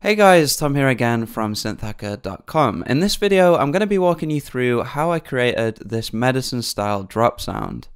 Hey guys, Tom here again from synthhacker.com. In this video, I'm going to be walking you through how I created this Medasin style drop sound.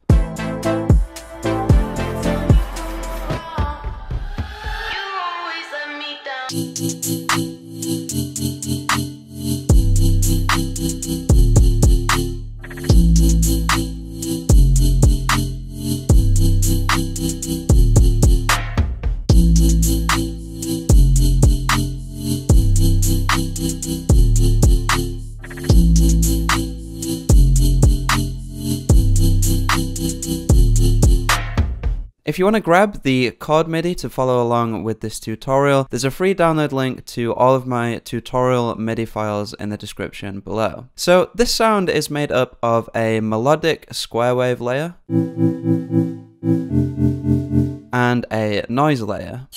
If you want to grab the Chord MIDI to follow along with this tutorial, there's a free download link to all of my tutorial MIDI files in the description below. So this sound is made up of a melodic square wave layer and a noise layer.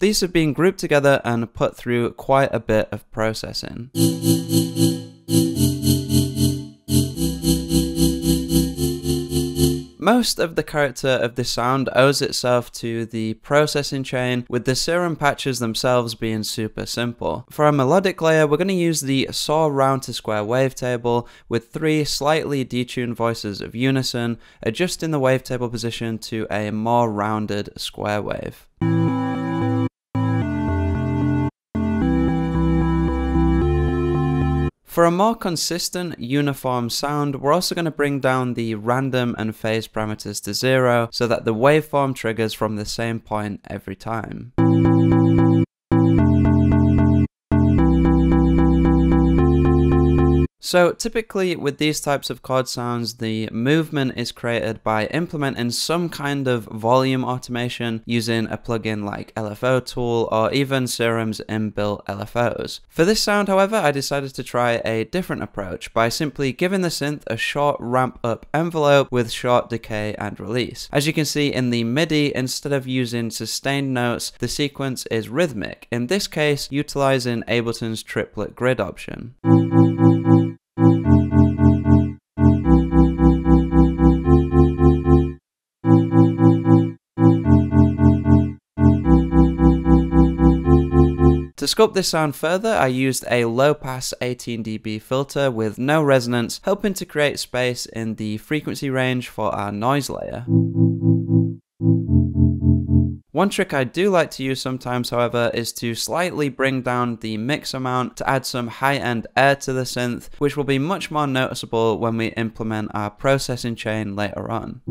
These have been grouped together and put through quite a bit of processing. Most of the character of this sound owes itself to the processing chain, with the serum patches themselves being super simple. For our melodic layer, we're going to use the saw round to square wavetable with three slightly detuned voices of unison, adjusting the wavetable position to a more rounded square wave. For a more consistent, uniform sound, we're also going to bring down the random and phase parameters to zero so that the waveform triggers from the same point every time. So typically with these types of chord sounds, the movement is created by implementing some kind of volume automation using a plugin like LFO Tool or even Serum's inbuilt LFOs. For this sound, however, I decided to try a different approach by simply giving the synth a short ramp up envelope with short decay and release. As you can see in the MIDI, instead of using sustained notes, the sequence is rhythmic, in this case utilizing Ableton's triplet grid option. To sculpt this sound further, I used a low-pass 18 dB filter with no resonance, helping to create space in the frequency range for our noise layer. One trick I do like to use sometimes, however, is to slightly bring down the mix amount to add some high-end air to the synth, which will be much more noticeable when we implement our processing chain later on.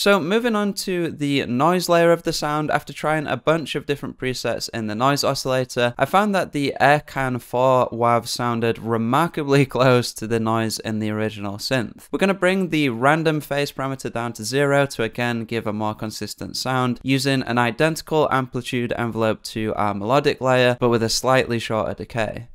So moving on to the noise layer of the sound, after trying a bunch of different presets in the noise oscillator, I found that the Aircan 4 WAV sounded remarkably close to the noise in the original synth. We're going to bring the random phase parameter down to zero to again give a more consistent sound, using an identical amplitude envelope to our melodic layer, but with a slightly shorter decay.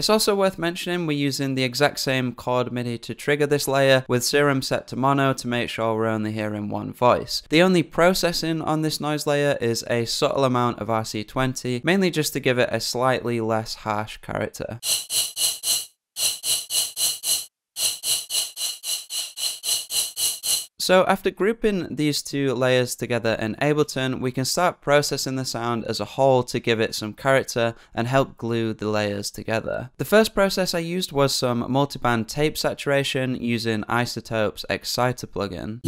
It's also worth mentioning we're using the exact same chord MIDI to trigger this layer with Serum set to mono to make sure we're only hearing one voice. The only processing on this noise layer is a subtle amount of RC20, mainly just to give it a slightly less harsh character. So after grouping these two layers together in Ableton, we can start processing the sound as a whole to give it some character and help glue the layers together. The first process I used was some multiband tape saturation using iZotope's Exciter plugin.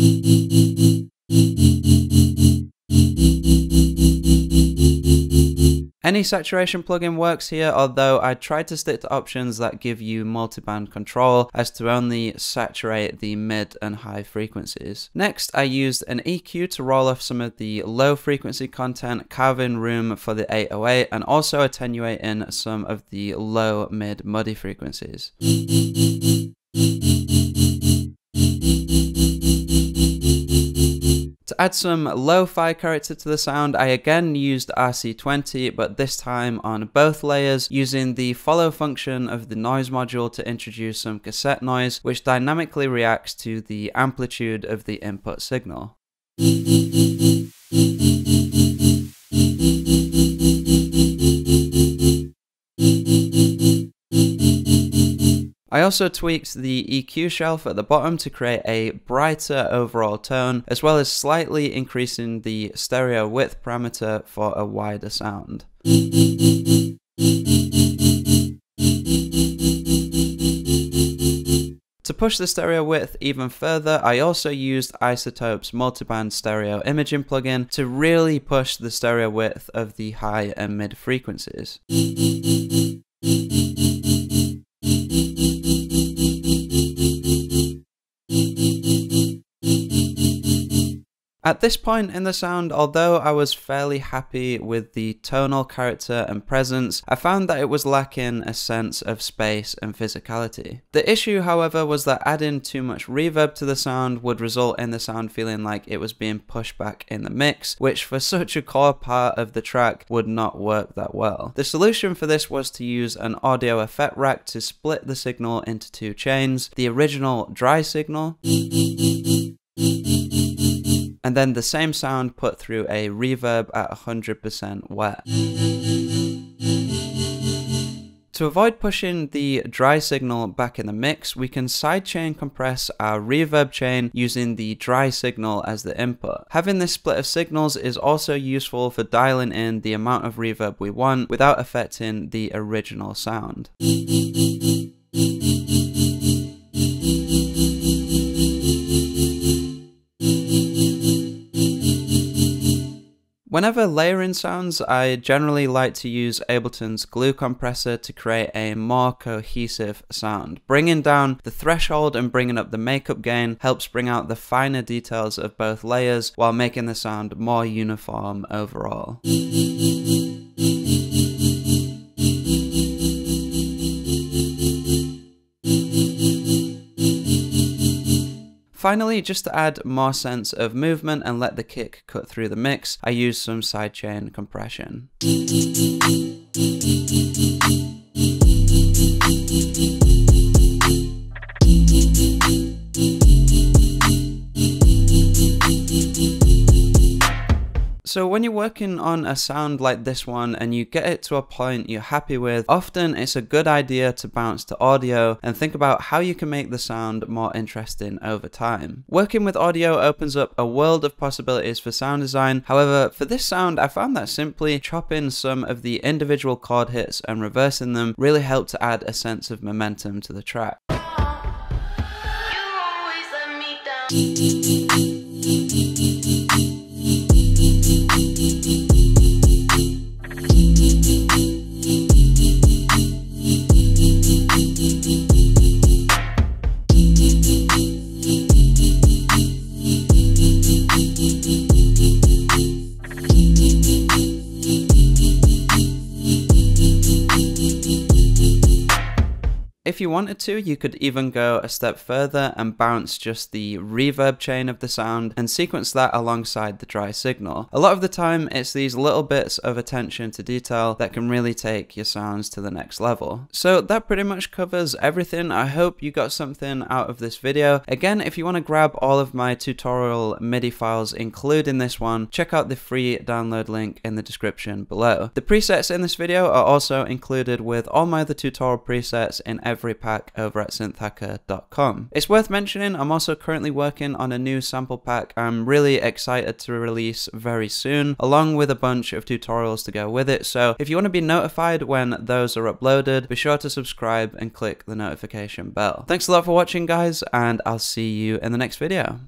Any saturation plugin works here, although I tried to stick to options that give you multiband control as to only saturate the mid and high frequencies. Next, I used an EQ to roll off some of the low frequency content, carving room for the 808, and also attenuating some of the low mid muddy frequencies. Add some lo-fi character to the sound, I again used RC20, but this time on both layers, using the follow function of the noise module to introduce some cassette noise, which dynamically reacts to the amplitude of the input signal. also tweaked the EQ shelf at the bottom to create a brighter overall tone, as well as slightly increasing the stereo width parameter for a wider sound. To push the stereo width even further, I also used iZotope's multiband stereo imaging plugin to really push the stereo width of the high and mid frequencies. At this point in the sound, although I was fairly happy with the tonal character and presence, I found that it was lacking a sense of space and physicality. The issue, however, was that adding too much reverb to the sound would result in the sound feeling like it was being pushed back in the mix, which for such a core part of the track would not work that well. The solution for this was to use an audio effect rack to split the signal into two chains, the original dry signal and then the same sound put through a reverb at 100% wet. To avoid pushing the dry signal back in the mix, we can sidechain compress our reverb chain using the dry signal as the input. Having this split of signals is also useful for dialing in the amount of reverb we want without affecting the original sound. Whenever layering sounds, I generally like to use Ableton's glue compressor to create a more cohesive sound. Bringing down the threshold and bringing up the makeup gain helps bring out the finer details of both layers while making the sound more uniform overall. Finally, just to add more sense of movement and let the kick cut through the mix, I use some sidechain compression. So when you're working on a sound like this one and you get it to a point you're happy with, often it's a good idea to bounce to audio and think about how you can make the sound more interesting over time. Working with audio opens up a world of possibilities for sound design. However, for this sound, I found that simply chopping some of the individual chord hits and reversing them really helped to add a sense of momentum to the track. If you wanted to, you could even go a step further and bounce just the reverb chain of the sound and sequence that alongside the dry signal. A lot of the time, it's these little bits of attention to detail that can really take your sounds to the next level. So that pretty much covers everything. I hope you got something out of this video. Again, if you want to grab all of my tutorial MIDI files, including this one, check out the free download link in the description below. The presets in this video are also included with all my other tutorial presets in every pack over at synthhacker.com. It's worth mentioning I'm also currently working on a new sample pack I'm really excited to release very soon, along with a bunch of tutorials to go with it, so if you want to be notified when those are uploaded, be sure to subscribe and click the notification bell. Thanks a lot for watching guys, and I'll see you in the next video.